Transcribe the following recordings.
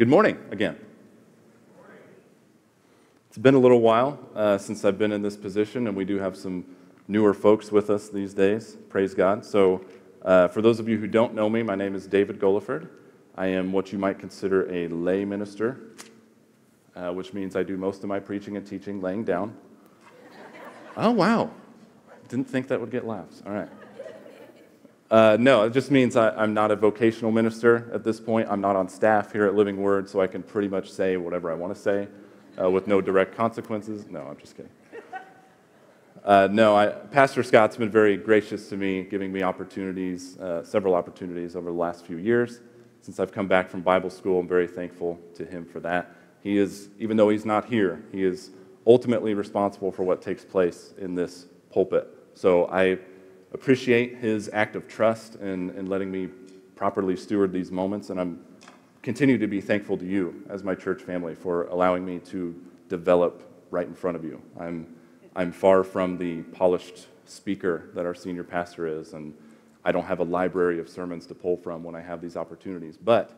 Good morning again. It's been a little while uh, since I've been in this position, and we do have some newer folks with us these days. Praise God. So, uh, for those of you who don't know me, my name is David Goliford. I am what you might consider a lay minister, uh, which means I do most of my preaching and teaching laying down. oh, wow. Didn't think that would get laughs. All right. Uh, no, it just means I, am not a vocational minister at this point. I'm not on staff here at Living Word, so I can pretty much say whatever I want to say uh, with no direct consequences. No, I'm just kidding. Uh, no, I, Pastor Scott's been very gracious to me, giving me opportunities, uh, several opportunities over the last few years. Since I've come back from Bible school, I'm very thankful to him for that. He is, even though he's not here, he is ultimately responsible for what takes place in this pulpit. So I appreciate his act of trust and, and letting me properly steward these moments. And I'm continue to be thankful to you as my church family for allowing me to develop right in front of you. I'm, I'm far from the polished speaker that our senior pastor is, and I don't have a library of sermons to pull from when I have these opportunities. But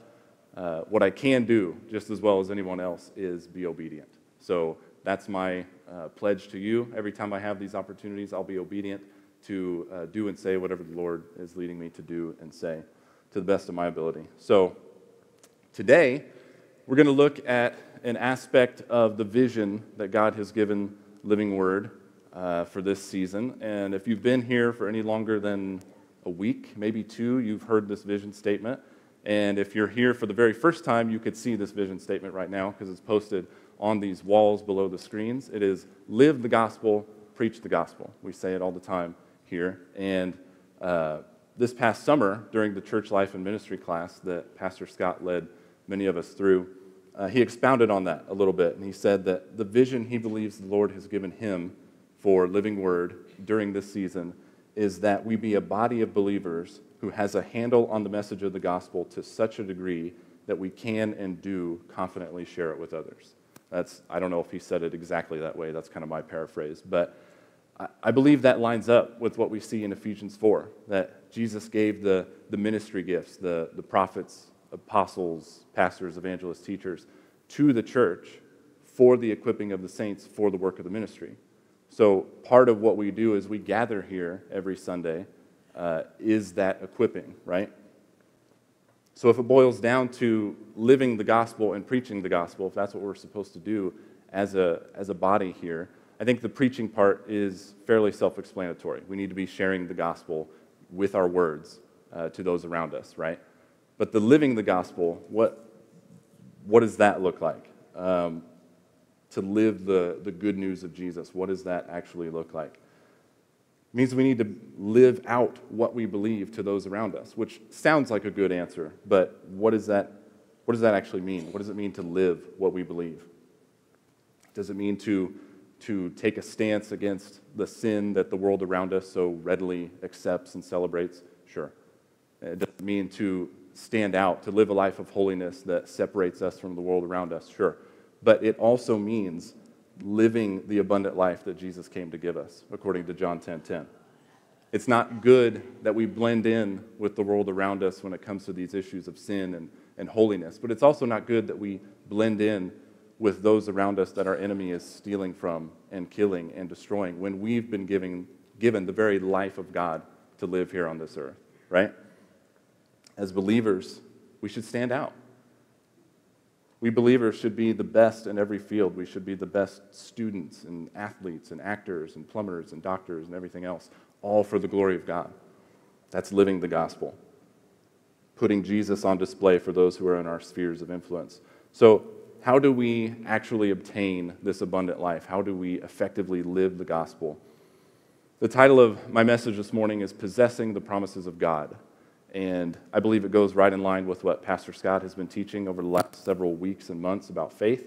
uh, what I can do, just as well as anyone else, is be obedient. So that's my uh, pledge to you. Every time I have these opportunities, I'll be obedient to uh, do and say whatever the Lord is leading me to do and say to the best of my ability. So today, we're going to look at an aspect of the vision that God has given Living Word uh, for this season. And if you've been here for any longer than a week, maybe two, you've heard this vision statement. And if you're here for the very first time, you could see this vision statement right now because it's posted on these walls below the screens. It is live the gospel, preach the gospel. We say it all the time here. And uh, this past summer, during the church life and ministry class that Pastor Scott led many of us through, uh, he expounded on that a little bit. And he said that the vision he believes the Lord has given him for Living Word during this season is that we be a body of believers who has a handle on the message of the gospel to such a degree that we can and do confidently share it with others. That's, I don't know if he said it exactly that way, that's kind of my paraphrase, but I believe that lines up with what we see in Ephesians 4 that Jesus gave the, the ministry gifts, the, the prophets, apostles, pastors, evangelists, teachers to the church for the equipping of the saints for the work of the ministry. So, part of what we do is we gather here every Sunday uh, is that equipping, right? So, if it boils down to living the gospel and preaching the gospel, if that's what we're supposed to do as a, as a body here, I think the preaching part is fairly self explanatory. We need to be sharing the gospel with our words uh, to those around us, right? But the living the gospel, what, what does that look like? Um, to live the, the good news of Jesus, what does that actually look like? It means we need to live out what we believe to those around us, which sounds like a good answer, but what, is that, what does that actually mean? What does it mean to live what we believe? Does it mean to to take a stance against the sin that the world around us so readily accepts and celebrates? Sure. It doesn't mean to stand out, to live a life of holiness that separates us from the world around us? Sure. But it also means living the abundant life that Jesus came to give us, according to John 10 10. It's not good that we blend in with the world around us when it comes to these issues of sin and, and holiness, but it's also not good that we blend in with those around us that our enemy is stealing from and killing and destroying when we've been giving, given the very life of God to live here on this earth, right? As believers, we should stand out. We believers should be the best in every field. We should be the best students and athletes and actors and plumbers and doctors and everything else, all for the glory of God. That's living the gospel, putting Jesus on display for those who are in our spheres of influence. So, how do we actually obtain this abundant life? How do we effectively live the gospel? The title of my message this morning is Possessing the Promises of God. And I believe it goes right in line with what Pastor Scott has been teaching over the last several weeks and months about faith.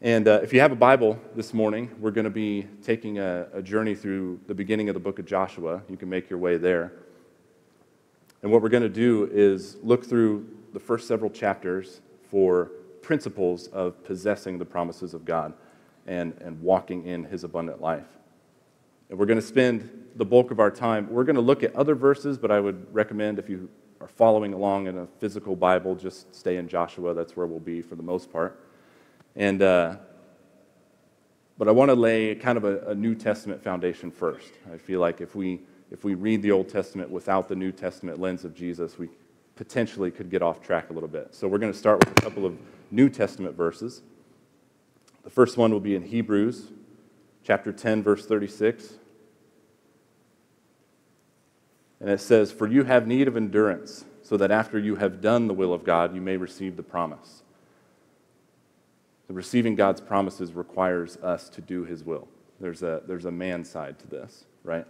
And uh, if you have a Bible this morning, we're going to be taking a, a journey through the beginning of the book of Joshua. You can make your way there. And what we're going to do is look through the first several chapters for principles of possessing the promises of God and, and walking in his abundant life. And we're going to spend the bulk of our time. We're going to look at other verses, but I would recommend if you are following along in a physical Bible, just stay in Joshua. That's where we'll be for the most part. And, uh, but I want to lay kind of a, a New Testament foundation first. I feel like if we, if we read the Old Testament without the New Testament lens of Jesus, we potentially could get off track a little bit. So we're going to start with a couple of New Testament verses. The first one will be in Hebrews chapter 10, verse 36. And it says, For you have need of endurance, so that after you have done the will of God, you may receive the promise. The receiving God's promises requires us to do his will. There's a, there's a man side to this, right?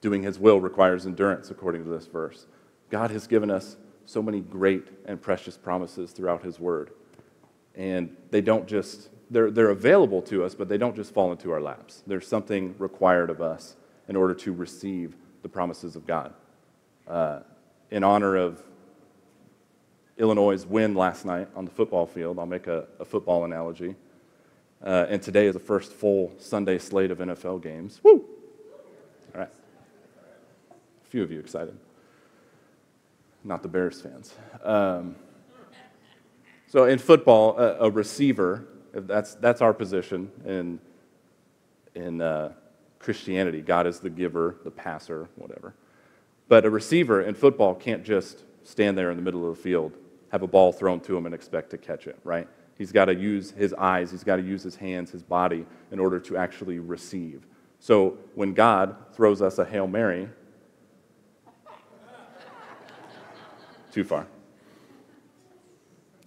Doing his will requires endurance, according to this verse. God has given us so many great and precious promises throughout his word. And they don't just, they're, they're available to us, but they don't just fall into our laps. There's something required of us in order to receive the promises of God. Uh, in honor of Illinois' win last night on the football field, I'll make a, a football analogy. Uh, and today is the first full Sunday slate of NFL games. Woo! All right. A few of you excited. Not the Bears fans. Um, so in football, a, a, receiver, that's, that's our position in, in uh, Christianity. God is the giver, the passer, whatever. But a receiver in football can't just stand there in the middle of the field, have a ball thrown to him, and expect to catch it, right? He's got to use his eyes, he's got to use his hands, his body in order to actually receive. So when God throws us a Hail Mary, too far.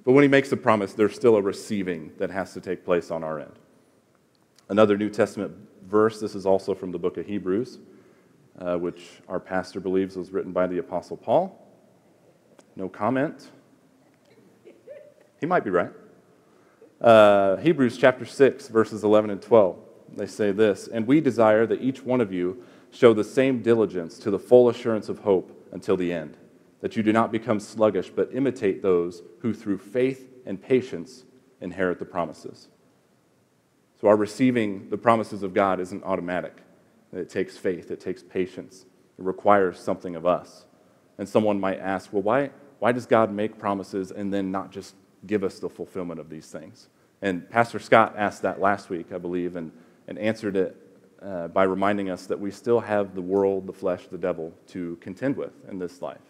But when he makes the promise, there's still a receiving that has to take place on our end. Another New Testament verse, this is also from the book of Hebrews, uh, which our pastor believes was written by the Apostle Paul. No comment. He might be right. Uh, Hebrews chapter 6, verses 11 and 12. They say this And we desire that each one of you show the same diligence to the full assurance of hope until the end that you do not become sluggish, but imitate those who through faith and patience inherit the promises. So, our receiving the promises of God isn't automatic. It takes faith, it takes patience, it requires something of us. And someone might ask, well, why, why does God make promises and then not just give us the fulfillment of these things? And Pastor Scott asked that last week, I believe, and, and answered it uh, by reminding us that we still have the world, the flesh, the devil to contend with in this life.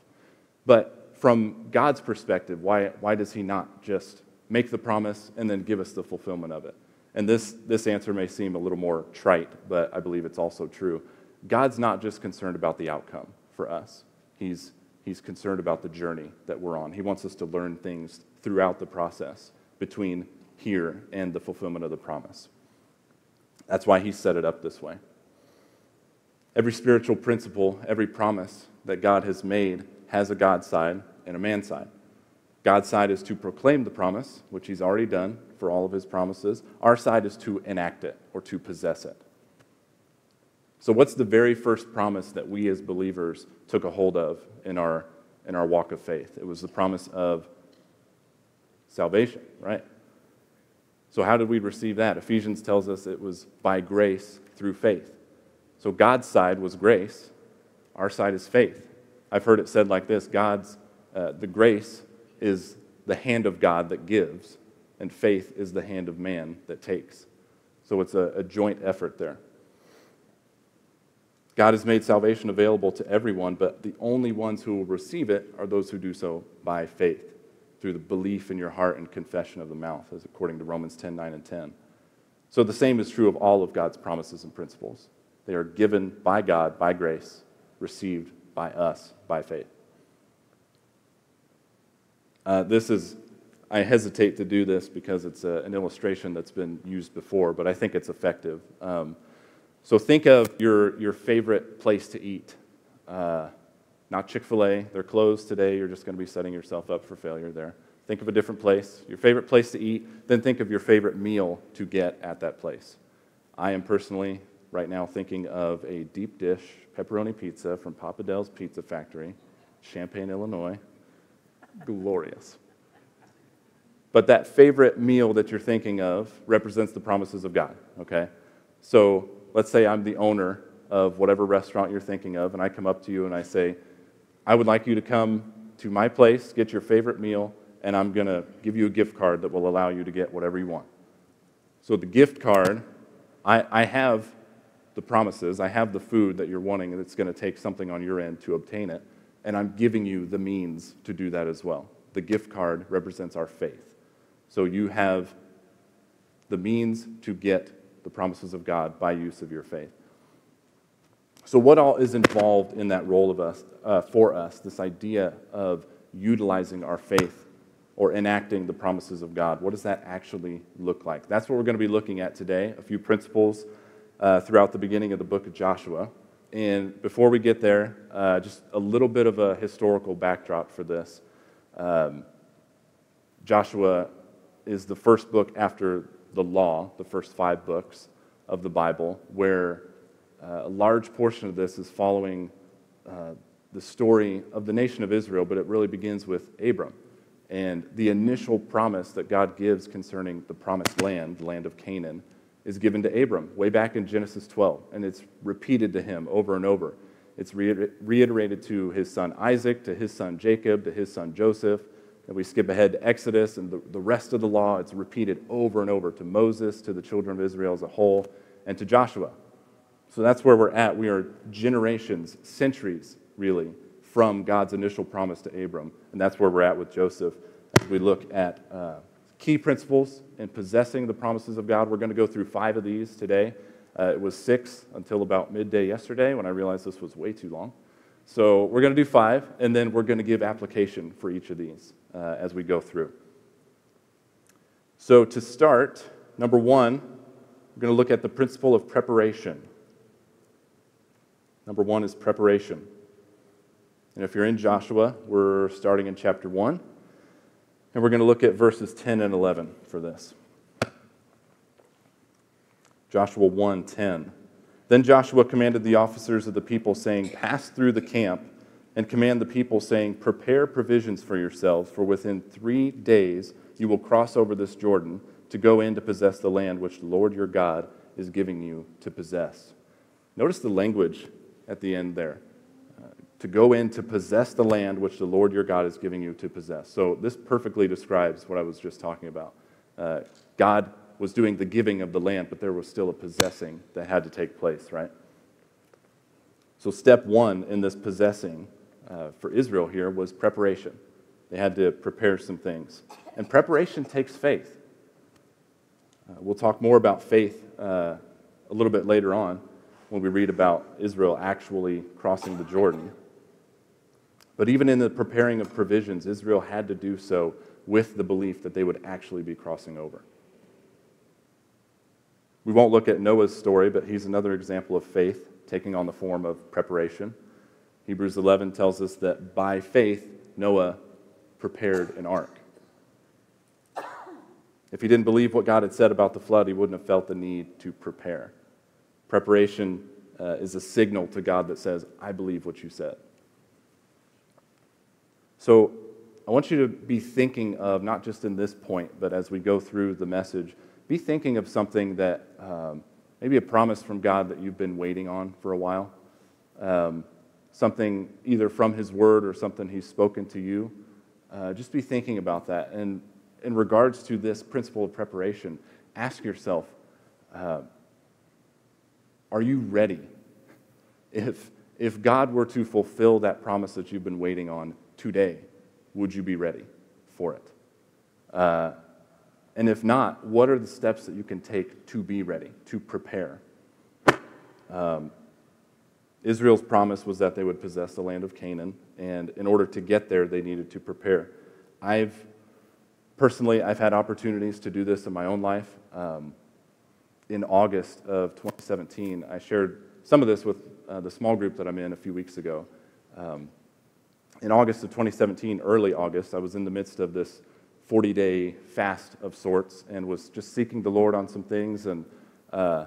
But from God's perspective, why, why does He not just make the promise and then give us the fulfillment of it? And this, this answer may seem a little more trite, but I believe it's also true. God's not just concerned about the outcome for us, He's, he's concerned about the journey that we're on. He wants us to learn things throughout the process between here and the fulfillment of the promise. That's why He set it up this way. Every spiritual principle, every promise that God has made has a God side and a man side. God's side is to proclaim the promise, which he's already done for all of his promises. Our side is to enact it or to possess it. So, what's the very first promise that we as believers took a hold of in our, in our walk of faith? It was the promise of salvation, right? So, how did we receive that? Ephesians tells us it was by grace through faith. So, God's side was grace, our side is faith. I've heard it said like this God's, uh, the grace is the hand of God that gives, and faith is the hand of man that takes. So it's a, a joint effort there. God has made salvation available to everyone, but the only ones who will receive it are those who do so by faith, through the belief in your heart and confession of the mouth, as according to Romans 10 9 and 10. So the same is true of all of God's promises and principles. They are given by God, by grace, received by us by faith. Uh, this is, I hesitate to do this because it's a, an illustration that's been used before, but I think it's effective. Um, so think of your, your favorite place to eat. Uh, not Chick fil A, they're closed today. You're just going to be setting yourself up for failure there. Think of a different place, your favorite place to eat, then think of your favorite meal to get at that place. I am personally right now thinking of a deep dish pepperoni pizza from Papa Del's Pizza Factory, Champaign, Illinois. Glorious. But that favorite meal that you're thinking of represents the promises of God, okay? So let's say I'm the owner of whatever restaurant you're thinking of, and I come up to you and I say, I would like you to come to my place, get your favorite meal, and I'm going to give you a gift card that will allow you to get whatever you want. So the gift card, I, I have the promises, I have the food that you're wanting, and it's going to take something on your end to obtain it, and I'm giving you the means to do that as well. The gift card represents our faith. So you have the means to get the promises of God by use of your faith. So, what all is involved in that role of us, uh, for us, this idea of utilizing our faith or enacting the promises of God? What does that actually look like? That's what we're going to be looking at today, a few principles uh, throughout the beginning of the book of Joshua. And before we get there, uh, just a little bit of a historical backdrop for this. Um, Joshua is the first book after the law, the first five books of the Bible, where uh, a large portion of this is following uh, the story of the nation of Israel, but it really begins with Abram and the initial promise that God gives concerning the promised land, the land of Canaan, is given to Abram way back in Genesis 12, and it's repeated to him over and over. It's reiterated to his son Isaac, to his son Jacob, to his son Joseph. And we skip ahead to Exodus and the, the rest of the law. It's repeated over and over to Moses, to the children of Israel as a whole, and to Joshua. So that's where we're at. We are generations, centuries, really, from God's initial promise to Abram. And that's where we're at with Joseph as we look at uh, key principles in possessing the promises of God. We're going to go through five of these today. Uh, it was six until about midday yesterday when I realized this was way too long. So we're going to do five, and then we're going to give application for each of these uh, as we go through. So to start, number one, we're going to look at the principle of preparation. Number one is preparation. And if you're in Joshua, we're starting in chapter 1. And we're going to look at verses 10 and 11 for this. Joshua 1:10. Then Joshua commanded the officers of the people saying, "Pass through the camp and command the people saying, prepare provisions for yourselves, for within 3 days you will cross over this Jordan to go in to possess the land which the Lord your God is giving you to possess." Notice the language at the end there to go in to possess the land which the Lord your God is giving you to possess. So, this perfectly describes what I was just talking about. Uh, God was doing the giving of the land, but there was still a possessing that had to take place, right? So, step one in this possessing uh, for Israel here was preparation. They had to prepare some things. And preparation takes faith. Uh, we'll talk more about faith uh, a little bit later on when we read about Israel actually crossing the Jordan. But even in the preparing of provisions, Israel had to do so with the belief that they would actually be crossing over. We won't look at Noah's story, but he's another example of faith taking on the form of preparation. Hebrews 11 tells us that by faith, Noah prepared an ark. If he didn't believe what God had said about the flood, he wouldn't have felt the need to prepare. Preparation uh, is a signal to God that says, I believe what you said. So I want you to be thinking of, not just in this point, but as we go through the message, be thinking of something that um, maybe a promise from God that you've been waiting on for a while. Um, something either from His Word or something He's spoken to you. Uh, just be thinking about that. And in regards to this principle of preparation, ask yourself uh, are you ready? If, if God were to fulfill that promise that you've been waiting on, today, would you be ready for it? Uh, and if not, what are the steps that you can take to be ready, to prepare? Um, Israel's promise was that they would possess the land of Canaan, and in order to get there, they needed to prepare. I've personally, I've had opportunities to do this in my own life. Um, in August of 2017, I shared some of this with uh, the small group that I'm in a few weeks ago. Um, in August of 2017, early August, I was in the midst of this 40 day fast of sorts and was just seeking the Lord on some things. And uh,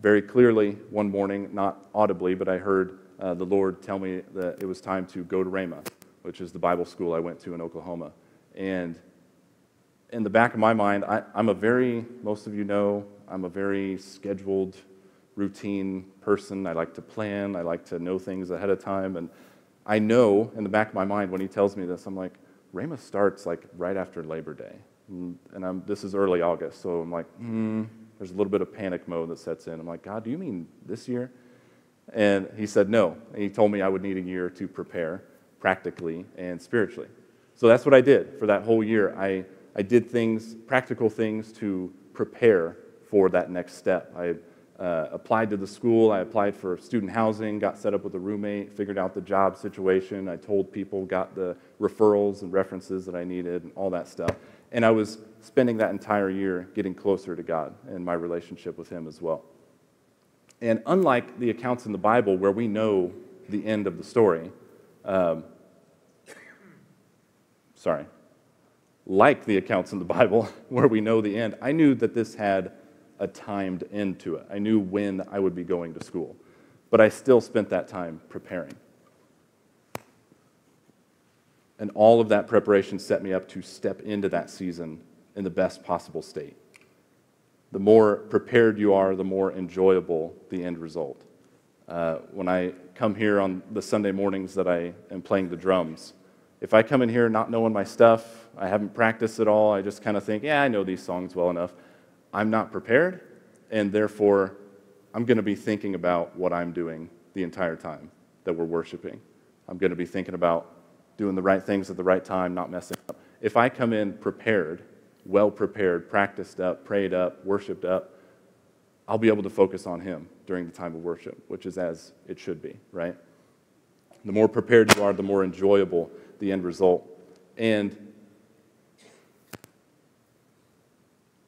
very clearly, one morning, not audibly, but I heard uh, the Lord tell me that it was time to go to Rhema, which is the Bible school I went to in Oklahoma. And in the back of my mind, I, I'm a very, most of you know, I'm a very scheduled, routine person. I like to plan, I like to know things ahead of time. And I know in the back of my mind when he tells me this, I'm like, Rhema starts like right after Labor Day. And I'm, this is early August, so I'm like, hmm, there's a little bit of panic mode that sets in. I'm like, God, do you mean this year? And he said no. And he told me I would need a year to prepare practically and spiritually. So that's what I did for that whole year. I, I did things, practical things to prepare for that next step. I uh, applied to the school, I applied for student housing, got set up with a roommate, figured out the job situation. I told people, got the referrals and references that I needed, and all that stuff. And I was spending that entire year getting closer to God and my relationship with Him as well. And unlike the accounts in the Bible where we know the end of the story, um, sorry, like the accounts in the Bible where we know the end, I knew that this had a timed end to it. I knew when I would be going to school, but I still spent that time preparing. And all of that preparation set me up to step into that season in the best possible state. The more prepared you are, the more enjoyable the end result. Uh, when I come here on the Sunday mornings that I am playing the drums, if I come in here not knowing my stuff, I haven't practiced at all, I just kind of think, yeah, I know these songs well enough, I'm not prepared, and therefore I'm going to be thinking about what I'm doing the entire time that we're worshiping. I'm going to be thinking about doing the right things at the right time, not messing up. If I come in prepared, well prepared, practiced up, prayed up, worshiped up, I'll be able to focus on Him during the time of worship, which is as it should be, right? The more prepared you are, the more enjoyable the end result. And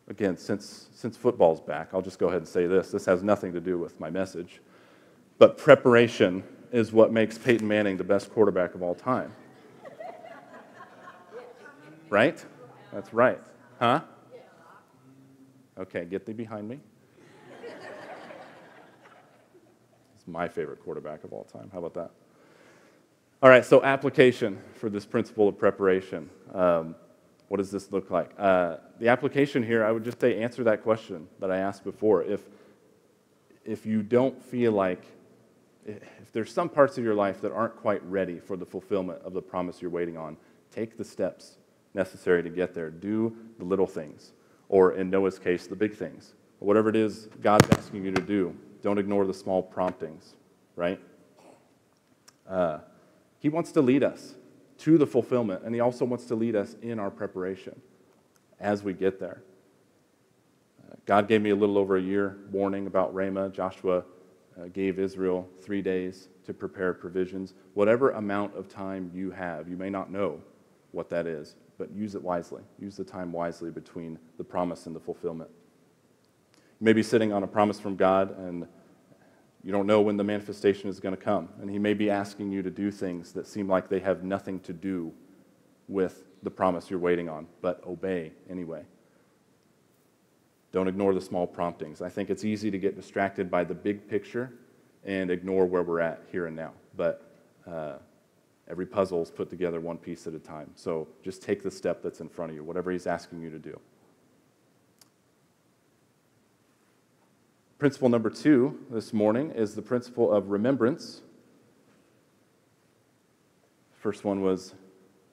again, since, since football's back, I'll just go ahead and say this. This has nothing to do with my message. But preparation is what makes Peyton Manning the best quarterback of all time. Right? That's right. Huh? Okay, get thee behind me. It's my favorite quarterback of all time. How about that? All right, so application for this principle of preparation. Um, what does this look like? Uh, the application here, I would just say answer that question that I asked before. If, if you don't feel like, if there's some parts of your life that aren't quite ready for the fulfillment of the promise you're waiting on, take the steps necessary to get there. Do the little things, or in Noah's case, the big things. Whatever it is God's asking you to do, don't ignore the small promptings, right? Uh, he wants to lead us to the fulfillment, and He also wants to lead us in our preparation as we get there. Uh, God gave me a little over a year warning about Rhema. Joshua uh, gave Israel three days to prepare provisions. Whatever amount of time you have, you may not know what that is, but use it wisely. Use the time wisely between the promise and the fulfillment. You may be sitting on a promise from God and you don't know when the manifestation is going to come. And He may be asking you to do things that seem like they have nothing to do with the promise you're waiting on, but obey anyway. Don't ignore the small promptings. I think it's easy to get distracted by the big picture and ignore where we're at here and now. But uh, every puzzle is put together one piece at a time. So just take the step that's in front of you, whatever He's asking you to do. Principle number two this morning is the principle of remembrance. First one was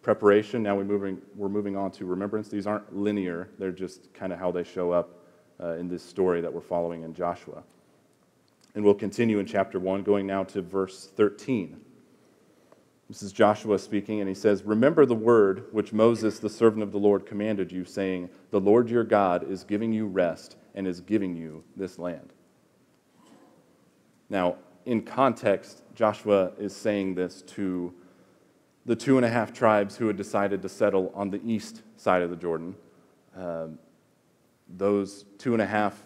preparation. Now we're moving, we're moving on to remembrance. These aren't linear, they're just kind of how they show up uh, in this story that we're following in Joshua. And we'll continue in chapter 1, going now to verse 13. This is Joshua speaking, and he says, Remember the word which Moses, the servant of the Lord, commanded you, saying, The Lord your God is giving you rest and is giving you this land. Now, in context, Joshua is saying this to the two and a half tribes who had decided to settle on the east side of the Jordan. Um, those two and a half,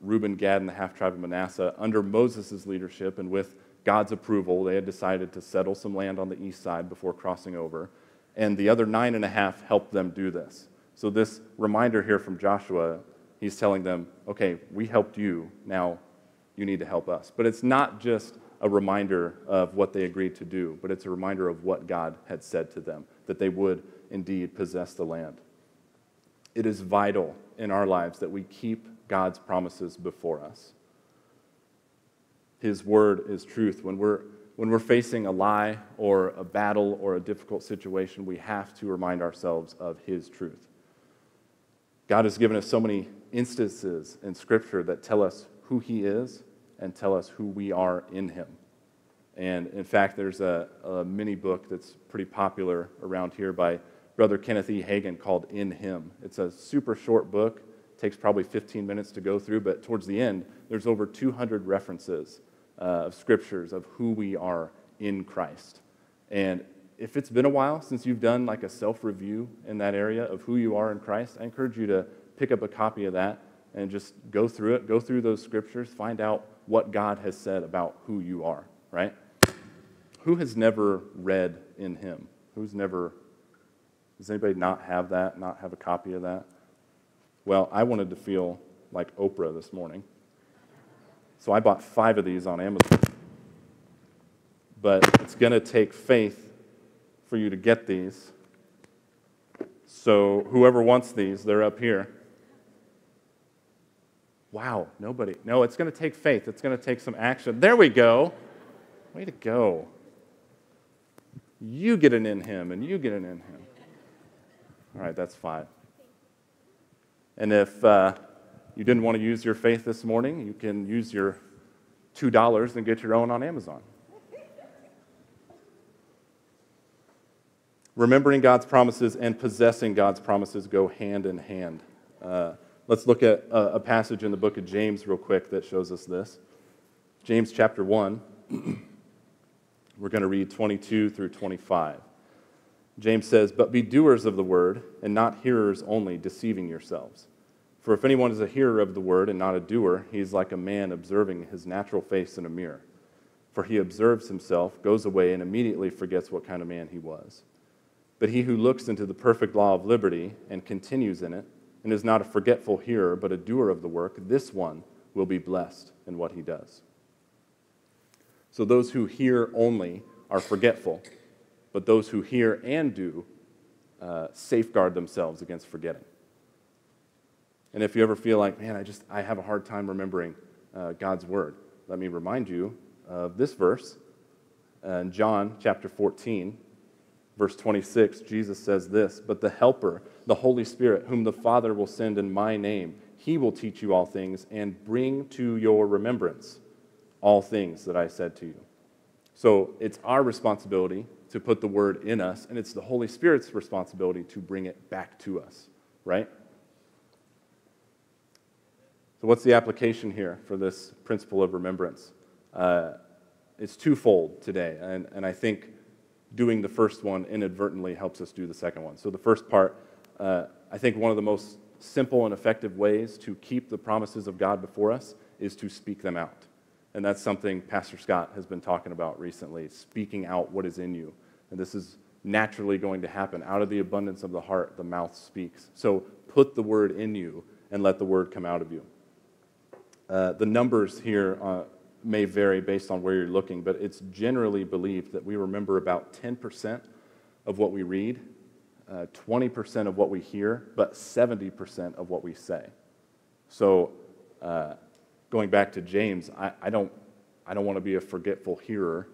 Reuben, Gad, and the half tribe of Manasseh, under Moses' leadership and with God's approval, they had decided to settle some land on the east side before crossing over. And the other nine and a half helped them do this. So, this reminder here from Joshua he's telling them, okay, we helped you, now you need to help us. But it's not just a reminder of what they agreed to do, but it's a reminder of what God had said to them, that they would indeed possess the land. It is vital in our lives that we keep God's promises before us. His word is truth. When we're when we're facing a lie or a battle or a difficult situation, we have to remind ourselves of His truth. God has given us so many instances in Scripture that tell us who He is and tell us who we are in Him. And in fact, there's a, a mini book that's pretty popular around here by Brother Kenneth E. Hagin called In Him. It's a super short book, takes probably 15 minutes to go through, but towards the end, there's over 200 references uh, of scriptures of who we are in Christ. And if it's been a while since you've done like a self review in that area of who you are in Christ, I encourage you to pick up a copy of that and just go through it, go through those scriptures, find out what God has said about who you are, right? Who has never read in Him? Who's never, does anybody not have that, not have a copy of that? Well, I wanted to feel like Oprah this morning. So I bought five of these on Amazon. But it's going to take faith for you to get these. So whoever wants these, they're up here. Wow, nobody. No, it's going to take faith. It's going to take some action. There we go. Way to go. You get an in him, and you get an in him. All right, that's five. And if uh, you didn't want to use your faith this morning, you can use your $2 and get your own on Amazon. Remembering God's promises and possessing God's promises go hand in hand. Uh, let's look at a, passage in the book of James, real quick, that shows us this. James chapter 1. We're going to read 22 through 25. James says, But be doers of the word, and not hearers only, deceiving yourselves. For if anyone is a hearer of the word and not a doer, he is like a man observing his natural face in a mirror. For he observes himself, goes away, and immediately forgets what kind of man he was. But he who looks into the perfect law of liberty and continues in it, and is not a forgetful hearer, but a doer of the work, this one will be blessed in what he does. So those who hear only are forgetful, but those who hear and do uh, safeguard themselves against forgetting. And if you ever feel like, man, I just I have a hard time remembering uh, God's word, let me remind you of this verse in John chapter 14, verse 26. Jesus says this, "But the Helper, the Holy Spirit, whom the Father will send in my name, he will teach you all things and bring to your remembrance all things that I said to you. So it's our responsibility to put the word in us, and it's the Holy Spirit's responsibility to bring it back to us, right? So, what's the application here for this principle of remembrance? Uh, it's twofold today, and, and I think doing the first one inadvertently helps us do the second one. So, the first part, uh, I think one of the most simple and effective ways to keep the promises of God before us is to speak them out. And that's something Pastor Scott has been talking about recently, speaking out what is in you. And this is naturally going to happen. Out of the abundance of the heart, the mouth speaks. So put the word in you and let the word come out of you. Uh, the numbers here uh, may vary based on where you're looking, but it's generally believed that we remember about 10% of what we read, uh, 20% of what we hear, but 70% of what we say. So, uh, going back to James, I, I don't, I don't want to be a forgetful hearer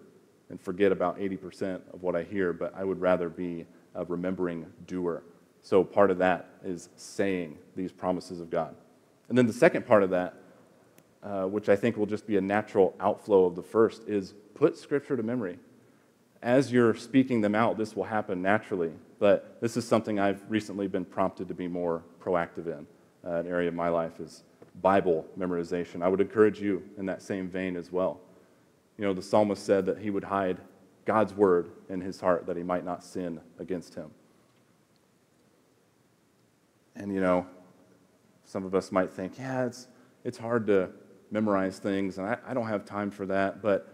and forget about 80% of what I hear, but I would rather be a remembering doer. So part of that is saying these promises of God. And then the second part of that, uh, which I think will just be a natural outflow of the first, is put Scripture to memory. As you're speaking them out, this will happen naturally, but this is something I've recently been prompted to be more proactive in. Uh, an area of my life is Bible memorization. I would encourage you in that same vein as well. You know, the psalmist said that he would hide God's word in his heart that he might not sin against him. And, you know, some of us might think, yeah, it's, it's hard to memorize things, and I, I don't have time for that, but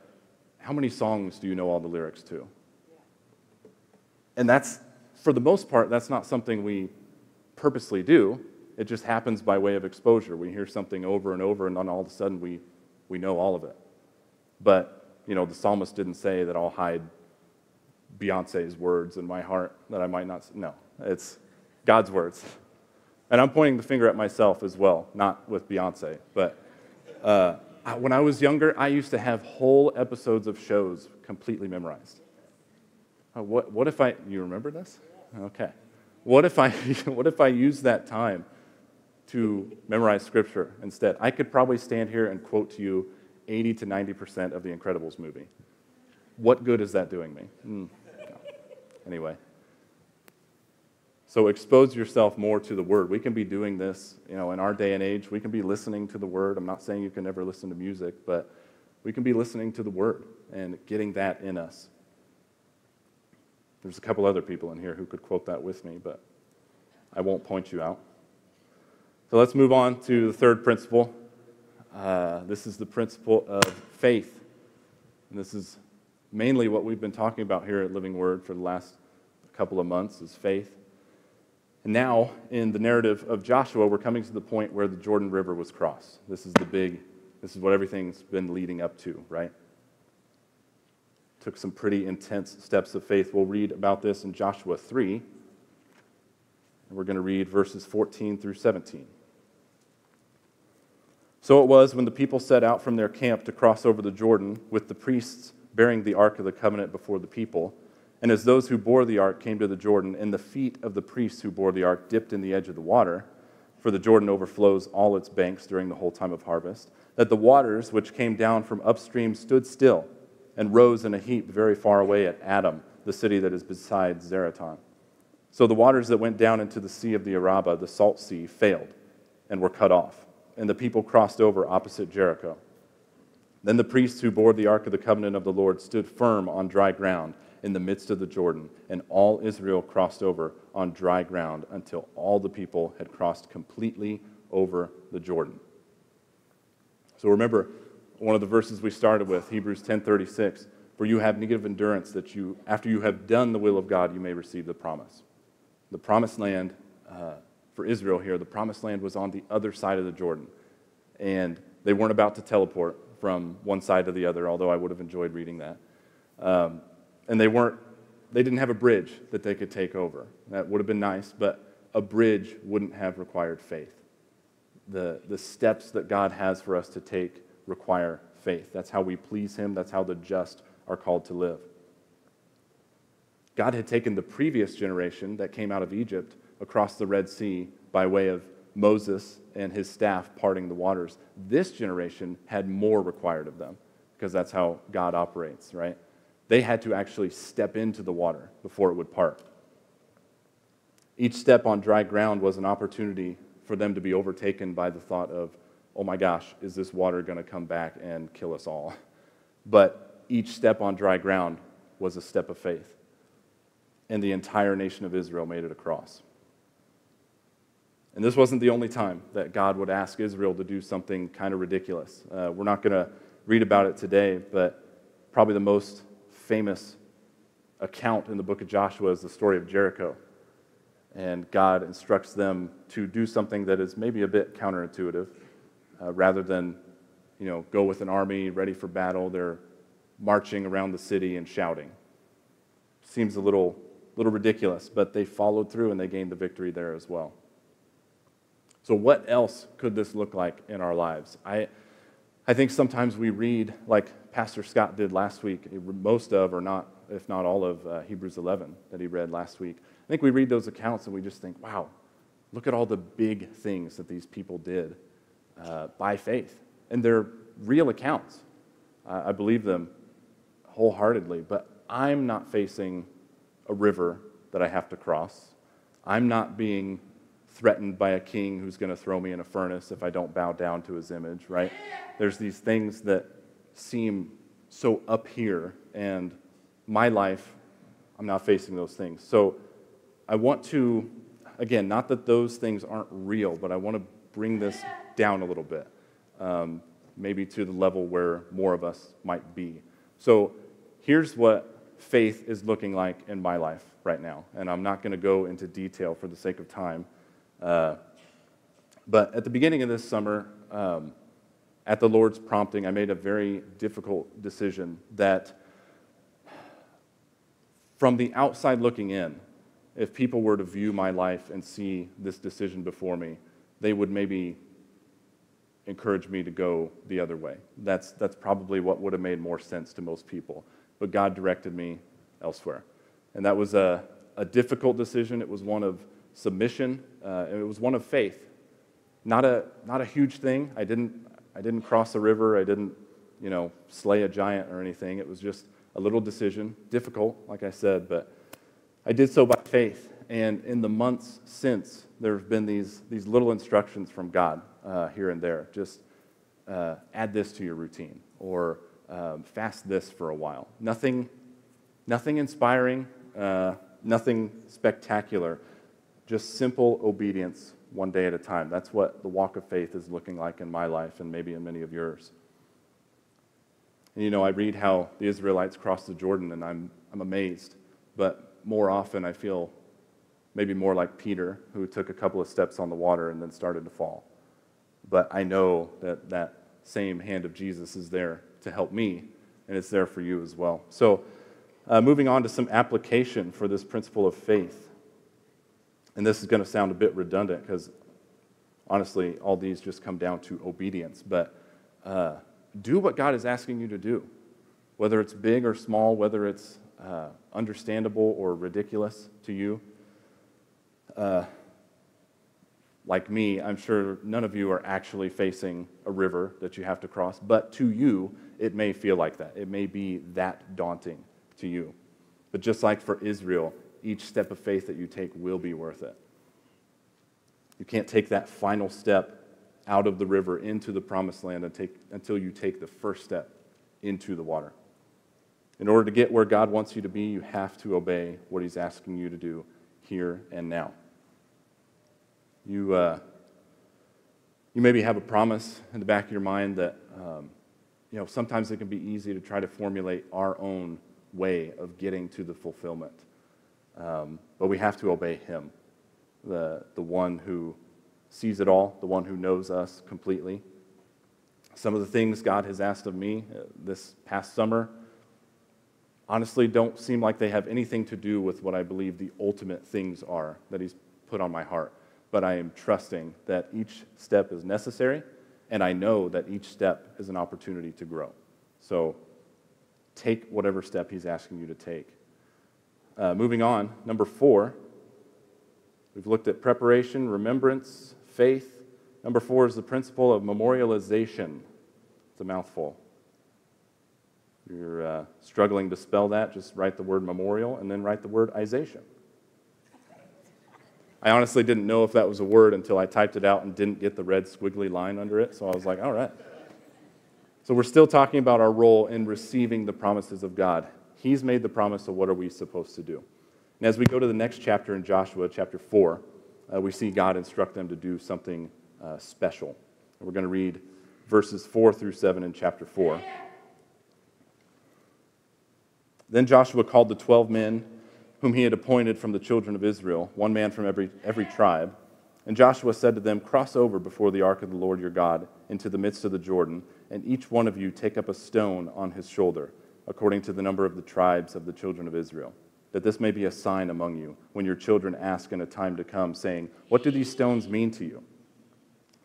how many songs do you know all the lyrics to? And that's, for the most part, that's not something we purposely do. It just happens by way of exposure. We hear something over and over, and then all of a sudden we, we know all of it. But, you know, the psalmist didn't say that I'll hide Beyonce's words in my heart that I might not. No, it's God's words. And I'm pointing the finger at myself as well, not with Beyonce, but uh, when I was younger, I used to have whole episodes of shows completely memorized. Uh, what, what if I, you remember this? Okay. What if I, what if I use that time to memorize scripture instead? I could probably stand here and quote to you 80 to 90% of the Incredibles movie. What good is that doing me? Mm. Anyway. So expose yourself more to the word. We can be doing this, you know, in our day and age. We can be listening to the word. I'm not saying you can never listen to music, but we can be listening to the word and getting that in us. There's a couple other people in here who could quote that with me, but I won't point you out. So let's move on to the third principle. Uh, this is the principle of faith. And this is mainly what we've been talking about here at Living Word for the last couple of months is faith. And now, in the narrative of Joshua, we're coming to the point where the Jordan River was crossed. This is the big, this is what everything's been leading up to, right? Took some pretty intense steps of faith. We'll read about this in Joshua 3. And we're going to read verses 14 through 17. So it was when the people set out from their camp to cross over the Jordan with the priests bearing the ark of the covenant before the people and as those who bore the ark came to the Jordan, and the feet of the priests who bore the ark dipped in the edge of the water, for the Jordan overflows all its banks during the whole time of harvest, that the waters which came down from upstream stood still and rose in a heap very far away at Adam, the city that is beside Zaretan. So the waters that went down into the sea of the Arabah, the salt sea, failed and were cut off, and the people crossed over opposite Jericho. Then the priests who bore the ark of the covenant of the Lord stood firm on dry ground in the midst of the Jordan, and all Israel crossed over on dry ground until all the people had crossed completely over the Jordan. So remember one of the verses we started with, Hebrews 10:36, for you have of endurance that you after you have done the will of God you may receive the promise. The promised land uh, for Israel here, the promised land was on the other side of the Jordan. And they weren't about to teleport from one side to the other, although I would have enjoyed reading that. Um, and they weren't they didn't have a bridge that they could take over. That would have been nice, but a bridge wouldn't have required faith. The, the steps that God has for us to take require faith. That's how we please Him, that's how the just are called to live. God had taken the previous generation that came out of Egypt across the Red Sea by way of Moses and his staff parting the waters. This generation had more required of them because that's how God operates, right? they had to actually step into the water before it would part. Each step on dry ground was an opportunity for them to be overtaken by the thought of, oh my gosh, is this water going to come back and kill us all? But each step on dry ground was a step of faith. And the entire nation of Israel made it across. And this wasn't the only time that God would ask Israel to do something kind of ridiculous. Uh, we're not going to read about it today, but probably the most famous account in the book of Joshua is the story of Jericho. And God instructs them to do something that is maybe a bit counterintuitive. Uh, rather than, you know, go with an army ready for battle, they're marching around the city and shouting. Seems a little, little ridiculous, but they followed through and they gained the victory there as well. So, what else could this look like in our lives? I, I think sometimes we read, like Pastor Scott did last week, most of, or not, if not all of uh, Hebrews 11 that he read last week. I think we read those accounts and we just think, wow, look at all the big things that these people did uh, by faith. And they're real accounts. Uh, I believe them wholeheartedly, but I'm not facing a river that I have to cross. I'm not being threatened by a king who's going to throw me in a furnace if I don't bow down to his image, right? There's these things that seem so up here, and my life, I'm not facing those things. So I want to, again, not that those things aren't real, but I want to bring this down a little bit, um, maybe to the level where more of us might be. So here's what faith is looking like in my life right now. And I'm not going to go into detail for the sake of time. Uh, but at the beginning of this summer, um, at the Lord's prompting, I made a very difficult decision that from the outside looking in, if people were to view my life and see this decision before me, they would maybe encouraged me to go the other way. That's, that's probably what would have made more sense to most people. But God directed me elsewhere. And that was a, a difficult decision. It was one of submission, uh, and it was one of faith. Not a, not a huge thing. I didn't, I didn't cross a river. I didn't, you know, slay a giant or anything. It was just a little decision, difficult, like I said, but I did so by faith. And in the months since, there have been these, these little instructions from God uh, here and there. Just uh, add this to your routine or um, fast this for a while. Nothing, nothing inspiring, uh, nothing spectacular, just simple obedience one day at a time. That's what the walk of faith is looking like in my life and maybe in many of yours. And you know, I read how the Israelites crossed the Jordan and I'm, I'm amazed. But more often, I feel maybe more like Peter, who took a couple of steps on the water and then started to fall. But I know that that same hand of Jesus is there to help me, and it's there for you as well. So, uh, moving on to some application for this principle of faith. And this is going to sound a bit redundant because honestly, all these just come down to obedience. But uh, do what God is asking you to do, whether it's big or small, whether it's uh, understandable or ridiculous to you. Like me, I'm sure none of you are actually facing a river that you have to cross, but to you, it may feel like that. It may be that daunting to you. But just like for Israel, each step of faith that you take will be worth it. You can't take that final step out of the river into the promised land until you take the first step into the water. In order to get where God wants you to be, you have to obey what He's asking you to do here and now. You, uh, you maybe have a promise in the back of your mind that, um, you know, sometimes it can be easy to try to formulate our own way of getting to the fulfillment. Um, but we have to obey Him, the, the one who sees it all, the one who knows us completely. Some of the things God has asked of me uh, this past summer honestly don't seem like they have anything to do with what I believe the ultimate things are that He's put on my heart. But I am trusting that each step is necessary, and I know that each step is an opportunity to grow. So take whatever step He's asking you to take. Uh, moving on, number four, we've looked at preparation, remembrance, faith. Number four is the principle of memorialization. It's a mouthful you're uh, struggling to spell that, just write the word memorial and then write the word ization. I honestly didn't know if that was a word until I typed it out and didn't get the red squiggly line under it, so I was like, all right. So we're still talking about our role in receiving the promises of God. He's made the promise, so what are we supposed to do? And as we go to the next chapter in Joshua, chapter 4, uh, we see God instruct them to do something uh, special. And we're going to read verses 4 through 7 in chapter 4. Then Joshua called the twelve men whom he had appointed from the children of Israel, one man from every, every tribe. And Joshua said to them, Cross over before the ark of the Lord your God into the midst of the Jordan, and each one of you take up a stone on his shoulder, according to the number of the tribes of the children of Israel, that this may be a sign among you when your children ask in a time to come, saying, What do these stones mean to you?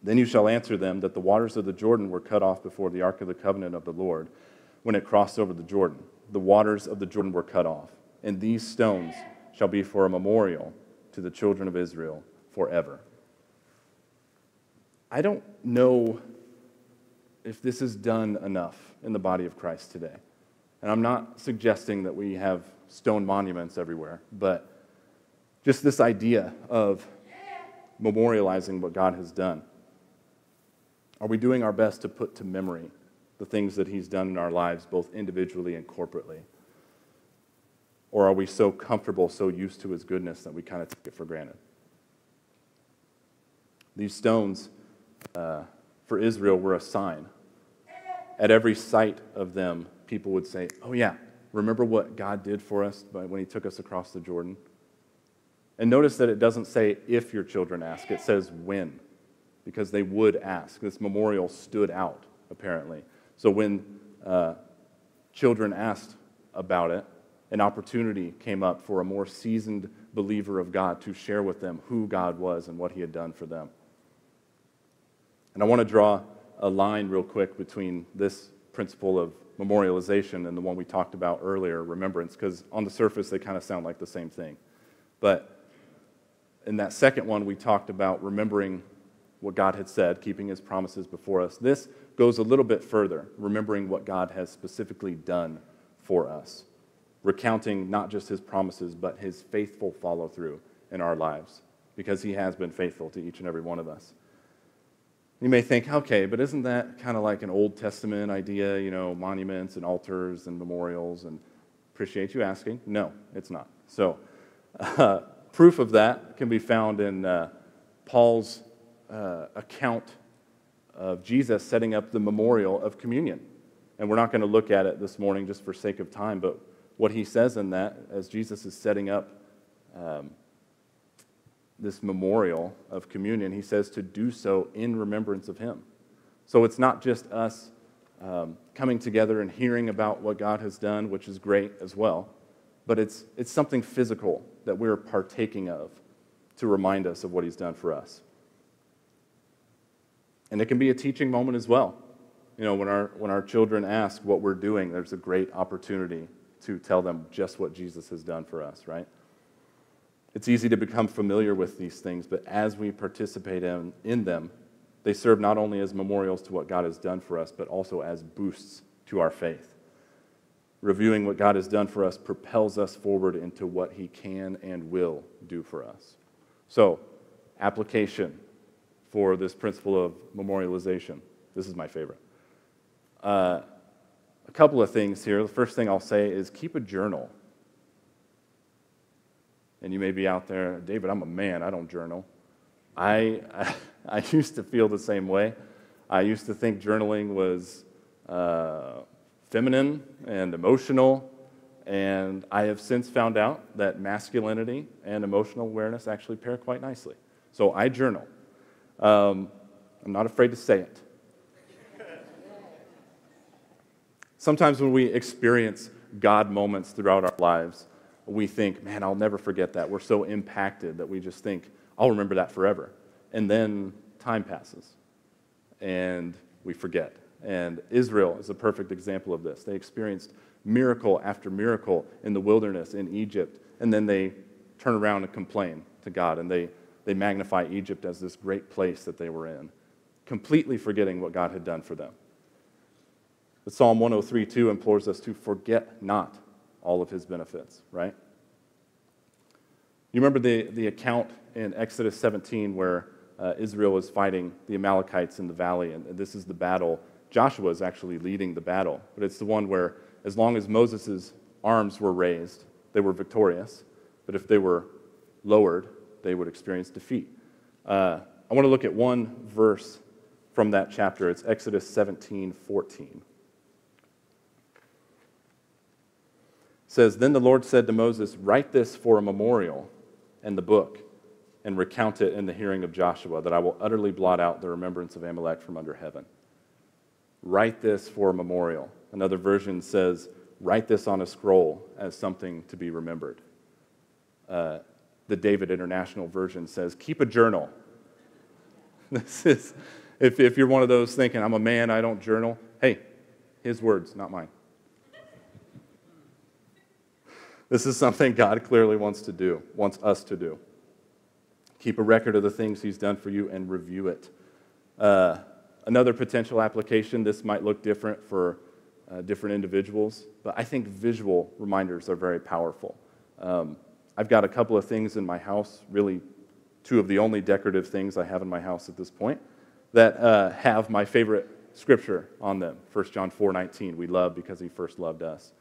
Then you shall answer them that the waters of the Jordan were cut off before the ark of the covenant of the Lord when it crossed over the Jordan the waters of the Jordan were cut off. And these stones shall be for a memorial to the children of Israel forever. I don't know if this is done enough in the body of Christ today. And I'm not suggesting that we have stone monuments everywhere, but just this idea of memorializing what God has done. Are we doing our best to put to memory the things that He's done in our lives, both individually and corporately? Or are we so comfortable, so used to His goodness that we kind of take it for granted? These stones uh, for Israel were a sign. At every sight of them, people would say, Oh, yeah, remember what God did for us when He took us across the Jordan? And notice that it doesn't say if your children ask, it says when, because they would ask. This memorial stood out, apparently. So when uh, children asked about it, an opportunity came up for a more seasoned believer of God to share with them who God was and what he had done for them. And I want to draw a line real quick between this principle of memorialization and the one we talked about earlier, remembrance, because on the surface they kind of sound like the same thing. But in that second one, we talked about remembering what God had said, keeping his promises before us. This goes a little bit further, remembering what God has specifically done for us, recounting not just his promises, but his faithful follow through in our lives, because he has been faithful to each and every one of us. You may think, okay, but isn't that kind of like an Old Testament idea, you know, monuments and altars and memorials? And appreciate you asking. No, it's not. So, uh, proof of that can be found in uh, Paul's uh, account of Jesus setting up the memorial of communion. And we're not going to look at it this morning just for sake of time, but what he says in that, as Jesus is setting up um, this memorial of communion, he says to do so in remembrance of him. So it's not just us um, coming together and hearing about what God has done, which is great as well, but it's, it's something physical that we're partaking of to remind us of what he's done for us. And it can be a teaching moment as well. You know, when our, when our children ask what we're doing, there's a great opportunity to tell them just what Jesus has done for us, right? It's easy to become familiar with these things, but as we participate in, in them, they serve not only as memorials to what God has done for us, but also as boosts to our faith. Reviewing what God has done for us propels us forward into what He can and will do for us. So, application for this principle of memorialization. This is my favorite. Uh, a couple of things here. The first thing I'll say is keep a journal. And you may be out there, David, I'm a man, I don't journal. I, I, I used to feel the same way. I used to think journaling was uh, feminine and emotional, and I have since found out that masculinity and emotional awareness actually pair quite nicely. So I journal. Um, I'm not afraid to say it. Sometimes when we experience God moments throughout our lives, we think, man, I'll never forget that. We're so impacted that we just think, I'll remember that forever. And then time passes and we forget. And Israel is a perfect example of this. They experienced miracle after miracle in the wilderness in Egypt, and then they turn around and complain to God and they they magnify Egypt as this great place that they were in, completely forgetting what God had done for them. But Psalm 103 2 implores us to forget not all of his benefits, right? You remember the, the account in Exodus 17 where uh, Israel is fighting the Amalekites in the valley, and this is the battle. Joshua is actually leading the battle, but it's the one where, as long as Moses' arms were raised, they were victorious, but if they were lowered, they would experience defeat. Uh, I want to look at one verse from that chapter. It's Exodus 17 14. Says, Then the Lord said to Moses, Write this for a memorial in the book and recount it in the hearing of Joshua, that I will utterly blot out the remembrance of Amalek from under heaven. Write this for a memorial. Another version says, Write this on a scroll as something to be remembered. Uh, the David International Version says, keep a journal. This is, if, if you're one of those thinking, I'm a man, I don't journal, hey, his words, not mine. This is something God clearly wants to do, wants us to do. Keep a record of the things He's done for you and review it. Uh, another potential application, this might look different for uh, different individuals, but I think visual reminders are very powerful. Um, I've got a couple of things in my house, really two of the only decorative things I have in my house at this point, that uh, have my favorite scripture on them 1 John 4 19. We love because he first loved us.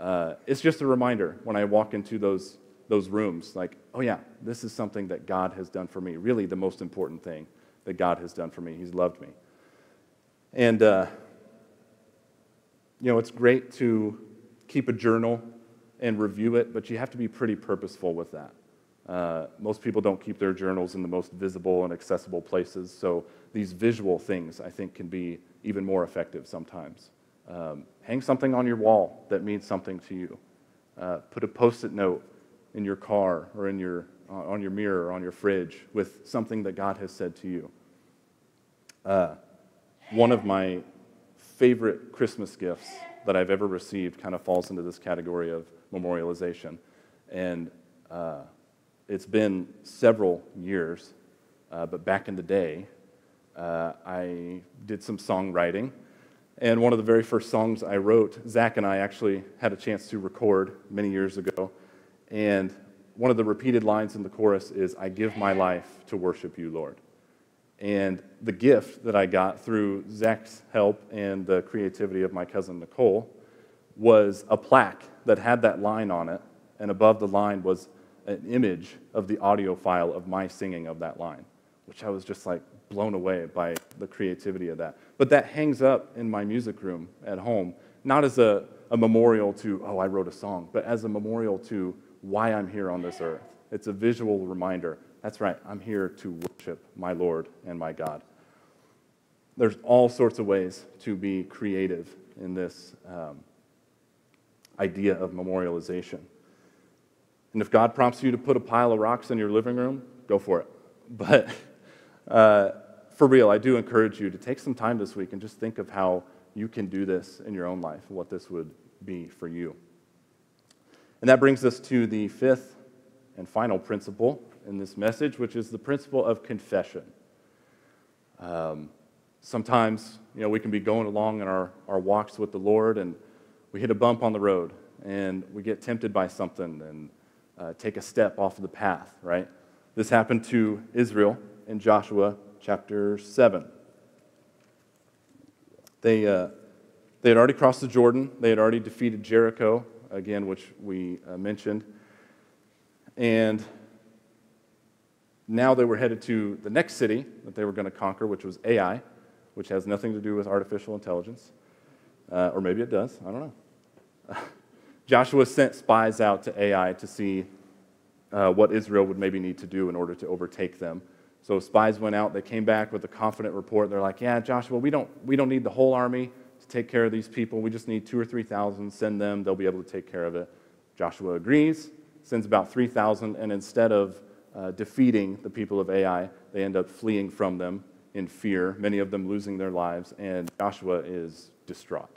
Uh, it's just a reminder when I walk into those, those rooms, like, oh, yeah, this is something that God has done for me. Really, the most important thing that God has done for me. He's loved me. And, uh, you know, it's great to keep a journal and review it, but you have to be pretty purposeful with that. Uh, most people don't keep their journals in the most visible and accessible places, so these visual things, I think, can be even more effective sometimes. Um, hang something on your wall that means something to you. Uh, put a post-it note in your car or in your, uh, on your mirror or on your fridge with something that God has said to you. Uh, one of my favorite Christmas gifts that I've ever received kind of falls into this category of memorialization. And uh, it's been several years, uh, but back in the day, uh, I did some songwriting. And one of the very first songs I wrote, Zach and I actually had a chance to record many years ago. And one of the repeated lines in the chorus is, I give my life to worship you, Lord. And the gift that I got through Zach's help and the creativity of my cousin Nicole was a plaque that had that line on it. And above the line was an image of the audio file of my singing of that line, which I was just like blown away by the creativity of that. But that hangs up in my music room at home, not as a, a memorial to, oh, I wrote a song, but as a memorial to why I'm here on this earth. It's a visual reminder. That's right, I'm here to worship my Lord and my God. There's all sorts of ways to be creative in this um, idea of memorialization. And if God prompts you to put a pile of rocks in your living room, go for it. But uh, for real, I do encourage you to take some time this week and just think of how you can do this in your own life, what this would be for you. And that brings us to the fifth and final principle in this message, which is the principle of confession. Um, sometimes, you know, we can be going along in our, our walks with the Lord and we hit a bump on the road and we get tempted by something and uh, take a step off of the path, right? This happened to Israel in Joshua chapter 7. They, uh, they had already crossed the Jordan, they had already defeated Jericho, again, which we uh, mentioned. And now they were headed to the next city that they were going to conquer, which was Ai, which has nothing to do with artificial intelligence. Uh, or maybe it does, I don't know. Joshua sent spies out to Ai to see uh, what Israel would maybe need to do in order to overtake them. So spies went out, they came back with a confident report. They're like, Yeah, Joshua, we don't, we don't need the whole army to take care of these people. We just need two or 3,000. Send them, they'll be able to take care of it. Joshua agrees, sends about 3,000, and instead of uh, defeating the people of Ai, they end up fleeing from them in fear, many of them losing their lives, and Joshua is distraught.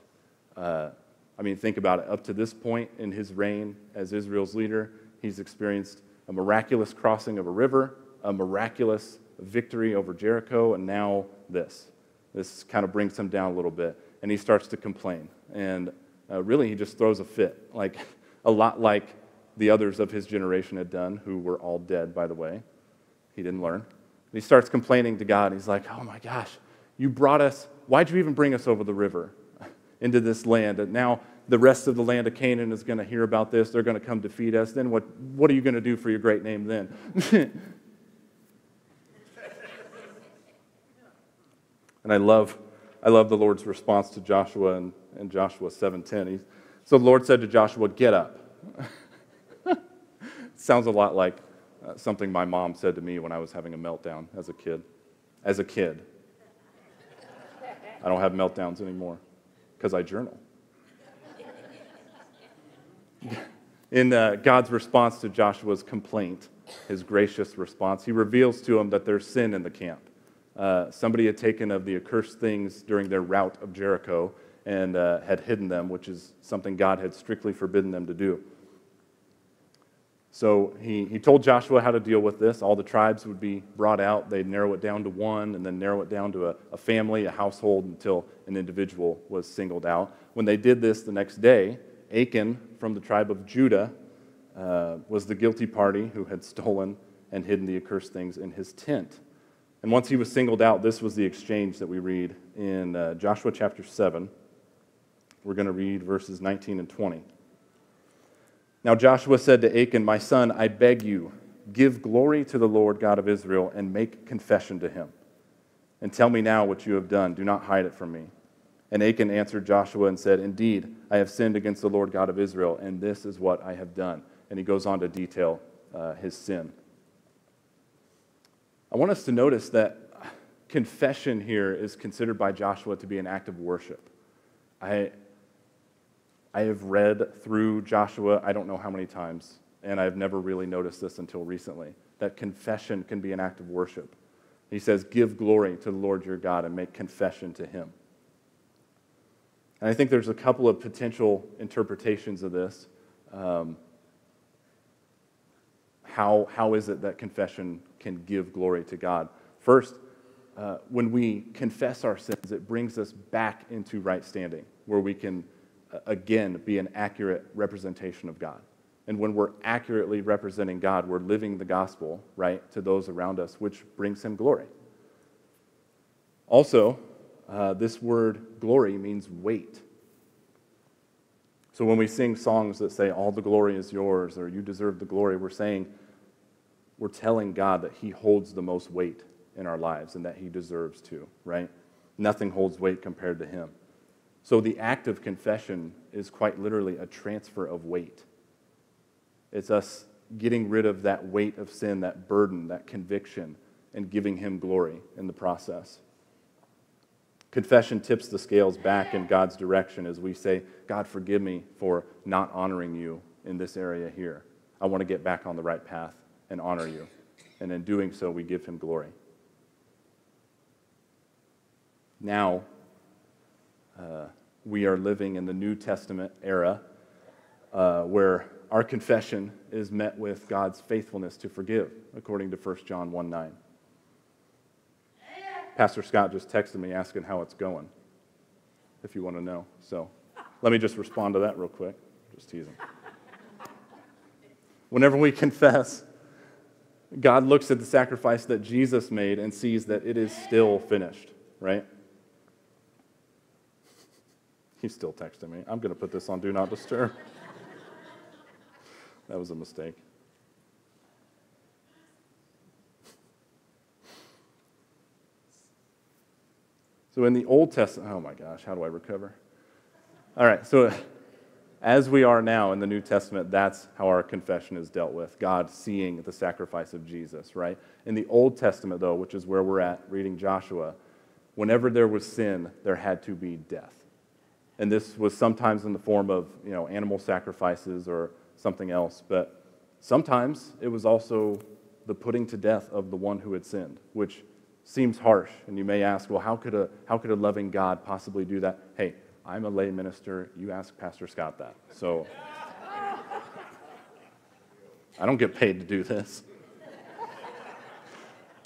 Uh, I mean, think about it. Up to this point in his reign as Israel's leader, he's experienced a miraculous crossing of a river, a miraculous victory over Jericho, and now this. This kind of brings him down a little bit, and he starts to complain. And uh, really, he just throws a fit, like a lot like the others of his generation had done, who were all dead, by the way. He didn't learn. And he starts complaining to God. He's like, Oh my gosh, you brought us, why'd you even bring us over the river? into this land. And now the rest of the land of Canaan is going to hear about this. They're going to come defeat us. Then what, what are you going to do for your great name then? and I love, I love the Lord's response to Joshua in, in Joshua 7.10. so the Lord said to Joshua, get up. Sounds a lot like uh, something my mom said to me when I was having a meltdown as a kid. As a kid. I don't have meltdowns anymore because I journal. In uh, God's response to Joshua's complaint, his gracious response, he reveals to him that there's sin in the camp. Uh, somebody had taken of the accursed things during their rout of Jericho and uh, had hidden them, which is something God had strictly forbidden them to do. So he, he told Joshua how to deal with this. All the tribes would be brought out. They'd narrow it down to one and then narrow it down to a, a family, a household, until an individual was singled out. When they did this the next day, Achan from the tribe of Judah uh, was the guilty party who had stolen and hidden the accursed things in his tent. And once he was singled out, this was the exchange that we read in uh, Joshua chapter 7. We're going to read verses 19 and 20. Now Joshua said to Achan, My son, I beg you, give glory to the Lord God of Israel and make confession to him. And tell me now what you have done. Do not hide it from me. And Achan answered Joshua and said, Indeed, I have sinned against the Lord God of Israel, and this is what I have done. And he goes on to detail uh, his sin. I want us to notice that confession here is considered by Joshua to be an act of worship. I, I have read through Joshua, I don't know how many times, and I've never really noticed this until recently, that confession can be an act of worship. He says, Give glory to the Lord your God and make confession to him. And I think there's a couple of potential interpretations of this. Um, how, how is it that confession can give glory to God? First, uh, when we confess our sins, it brings us back into right standing, where we can, uh, again, be an accurate representation of God. And when we're accurately representing God, we're living the gospel, right, to those around us, which brings him glory. Also, uh, this word glory means weight. So when we sing songs that say, All the glory is yours, or You deserve the glory, we're saying, we're telling God that He holds the most weight in our lives and that He deserves to, right? Nothing holds weight compared to Him. So the act of confession is quite literally a transfer of weight. It's us getting rid of that weight of sin, that burden, that conviction, and giving Him glory in the process. Confession tips the scales back in God's direction as we say, God, forgive me for not honoring you in this area here. I want to get back on the right path and honor you. And in doing so, we give him glory. Now, uh, we are living in the New Testament era uh, where our confession is met with God's faithfulness to forgive, according to 1 John 1 9. Pastor Scott just texted me asking how it's going, if you want to know. So let me just respond to that real quick. Just teasing. Whenever we confess, God looks at the sacrifice that Jesus made and sees that it is still finished, right? He's still texting me. I'm going to put this on Do Not Disturb. that was a mistake. So in the Old Testament, oh my gosh, how do I recover? All right, so as we are now in the New Testament, that's how our confession is dealt with God seeing the sacrifice of Jesus, right? In the Old Testament, though, which is where we're at reading Joshua, whenever there was sin, there had to be death. And this was sometimes in the form of you know, animal sacrifices or something else, but sometimes it was also the putting to death of the one who had sinned, which seems harsh, and you may ask, well, how could a, how could a loving God possibly do that? Hey, I'm a lay minister. You ask Pastor Scott that. So I don't get paid to do this.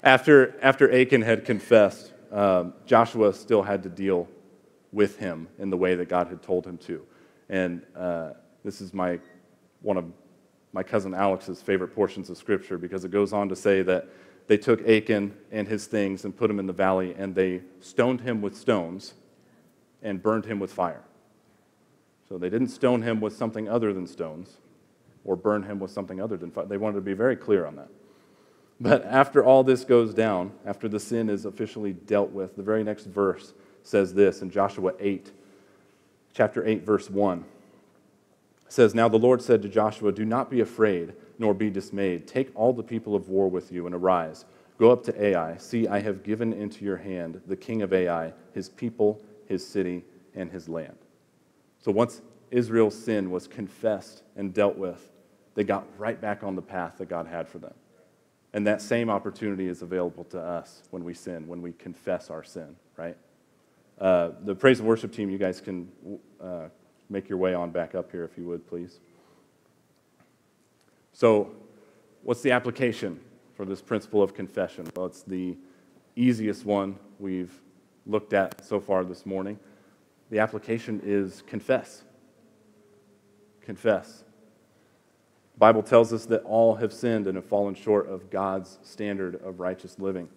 After, after Achan had confessed, um, Joshua still had to deal with him in the way that God had told him to. And uh, this is my, one of my cousin Alex's favorite portions of Scripture because it goes on to say that they took Achan and his things and put him in the valley, and they stoned him with stones and burned him with fire. So they didn't stone him with something other than stones or burn him with something other than fire. They wanted to be very clear on that. But after all this goes down, after the sin is officially dealt with, the very next verse says this in Joshua 8, chapter 8, verse 1. It says, Now the Lord said to Joshua, Do not be afraid nor be dismayed. Take all the people of war with you and arise. Go up to Ai. See, I have given into your hand the king of Ai, his people, his city, and his land. So once Israel's sin was confessed and dealt with, they got right back on the path that God had for them. And that same opportunity is available to us when we sin, when we confess our sin, right? Uh, the praise and worship team, you guys can uh, make your way on back up here if you would, please. So, what's the application for this principle of confession? Well, it's the easiest one we've looked at so far this morning. The application is confess. Confess. The Bible tells us that all have sinned and have fallen short of God's standard of righteous living.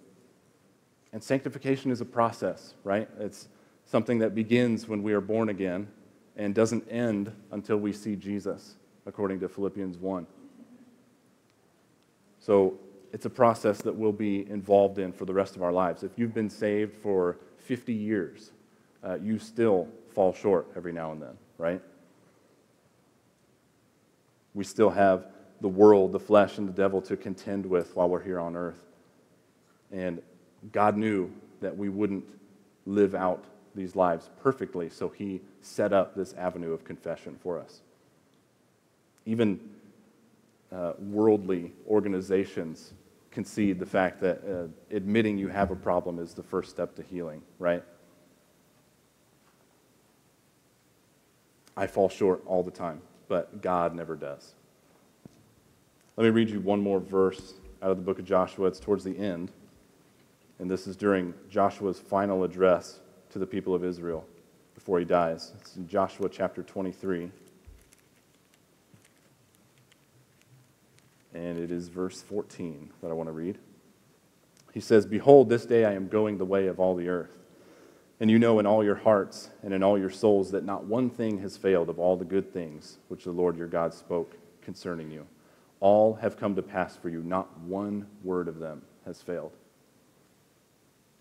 And sanctification is a process, right? It's something that begins when we are born again and doesn't end until we see Jesus, according to Philippians 1. So it's a process that we'll be involved in for the rest of our lives. If you've been saved for 50 years, uh, you still fall short every now and then, right? We still have the world, the flesh, and the devil to contend with while we're here on earth. And God knew that we wouldn't live out these lives perfectly, so He set up this avenue of confession for us. Even uh, worldly organizations concede the fact that uh, admitting you have a problem is the first step to healing, right? I fall short all the time, but God never does. Let me read you one more verse out of the book of Joshua. It's towards the end, and this is during Joshua's final address to the people of Israel before he dies. It's in Joshua chapter 23. And it is verse 14 that I want to read. He says, Behold, this day I am going the way of all the earth. And you know in all your hearts and in all your souls that not one thing has failed of all the good things which the Lord your God spoke concerning you. All have come to pass for you, not one word of them has failed.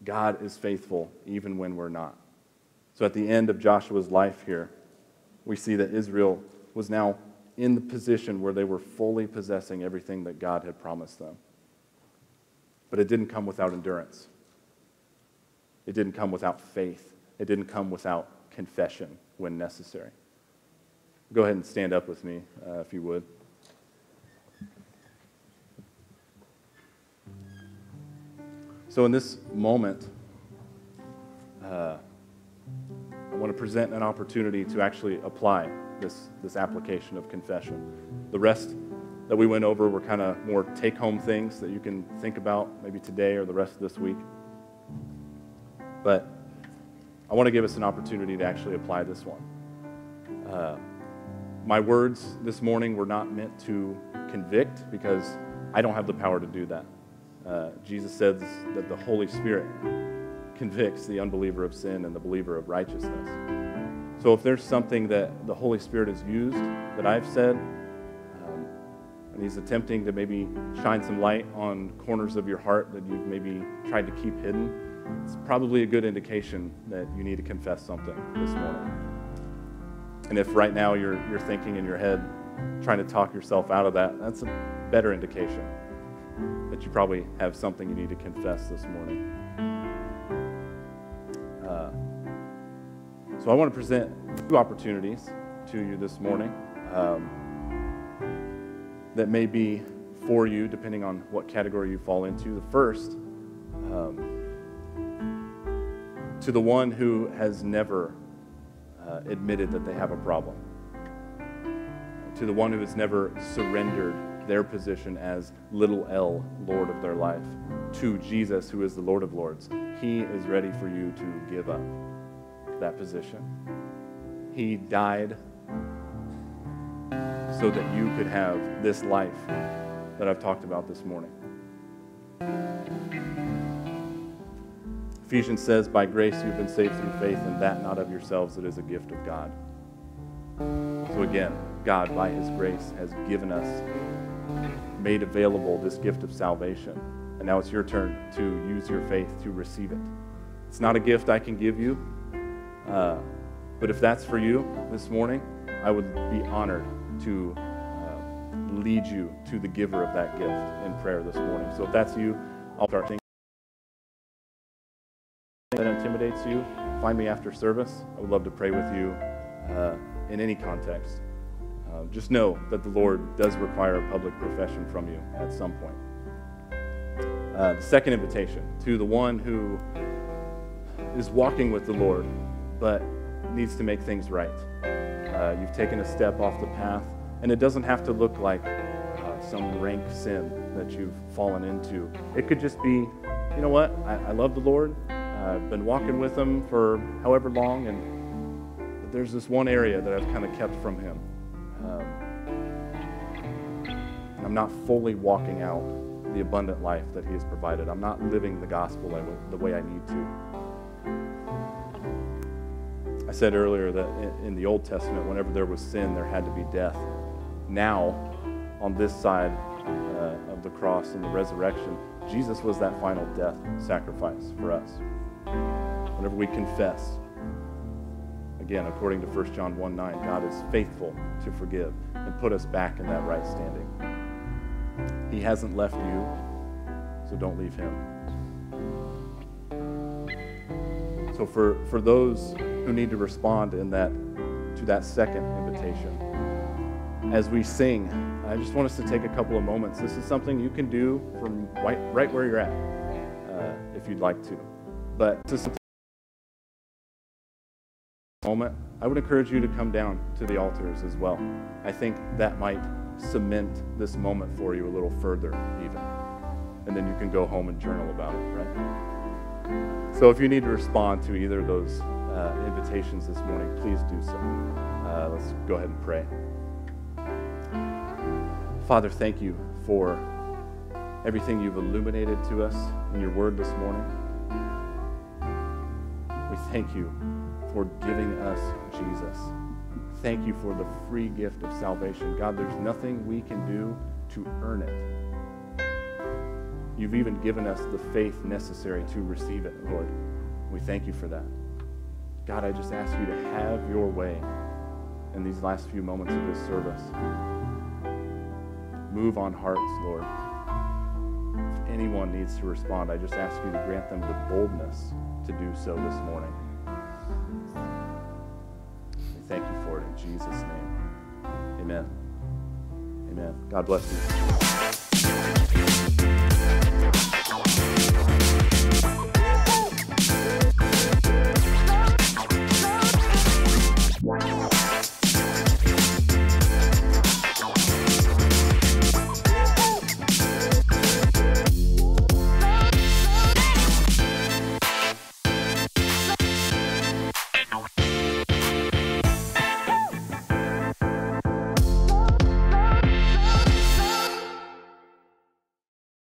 God is faithful even when we're not. So at the end of Joshua's life here, we see that Israel was now in the position where they were fully possessing everything that God had promised them. But it didn't come without endurance. It didn't come without faith. It didn't come without confession when necessary. Go ahead and stand up with me, uh, if you would. So, in this moment, uh, I want to present an opportunity to actually apply this, this application of confession. The rest that we went over were kind of more take home things that you can think about maybe today or the rest of this week. But I want to give us an opportunity to actually apply this one. Uh, my words this morning were not meant to convict because I don't have the power to do that. Uh, Jesus says that the Holy Spirit convicts the unbeliever of sin and the believer of righteousness. So if there's something that the Holy Spirit has used that I've said, um, and He's attempting to maybe shine some light on corners of your heart that you've maybe tried to keep hidden, it's probably a good indication that you need to confess something this morning. And if right now you're, you're thinking in your head, trying to talk yourself out of that, that's a better indication that you probably have something you need to confess this morning. So I want to present two opportunities to you this morning um, that may be for you, depending on what category you fall into. The first, um, to the one who has never uh, admitted that they have a problem, to the one who has never surrendered their position as little L, Lord of their life, to Jesus, who is the Lord of Lords. He is ready for you to give up that position. He died so that you could have this life that I've talked about this morning. Ephesians says, By grace you've been saved through faith, and that not of yourselves, it is a gift of God. So again, God, by his grace, has given us, made available this gift of salvation. And now it's your turn to use your faith to receive it. It's not a gift I can give you, uh, but if that's for you this morning, I would be honored to uh, lead you to the giver of that gift in prayer this morning. So if that's you, I'll start thinking that intimidates you, find me after service. I would love to pray with you uh, in any context. Uh, just know that the Lord does require a public profession from you at some point. Uh, the second invitation to the one who is walking with the Lord but needs to make things right. Uh, you've taken a step off the path, and it doesn't have to look like uh, some rank sin that you've fallen into. It could just be, you know what, I, I love the Lord. I've been walking with him for however long, and there's this one area that I've kind of kept from him. Um, and I'm not fully walking out the abundant life that he has provided. I'm not living the gospel the way I need to. I said earlier that in the Old Testament, whenever there was sin, there had to be death. Now, on this side uh, of the cross and the resurrection, Jesus was that final death sacrifice for us whenever we confess. Again, according to 1 John 1 9, God is faithful to forgive and put us back in that right standing. He hasn't left you, so don't leave him. So for, for those who need to respond in that to that second invitation, as we sing I just want us to take a couple of moments. This is something you can do from right, right where you're at, uh, if you'd like to. But to moment, I would encourage you to come down to the altars as well. I think that might cement this moment for you a little further, even. And then you can go home and journal about it, right? So if you need to respond to either of those uh, invitations this morning, please do so. Uh, let's go ahead and pray. Father, thank you for everything you've illuminated to us in your word this morning. We thank you for giving us Jesus. Thank you for the free gift of salvation. God, there's nothing we can do to earn it. You've even given us the faith necessary to receive it, Lord. We thank you for that. God, I just ask you to have your way in these last few moments of this service. Move on hearts, Lord. If anyone needs to respond, I just ask you to grant them the boldness to do so this morning. We thank you for it in Jesus' name. Amen. Amen. God bless you.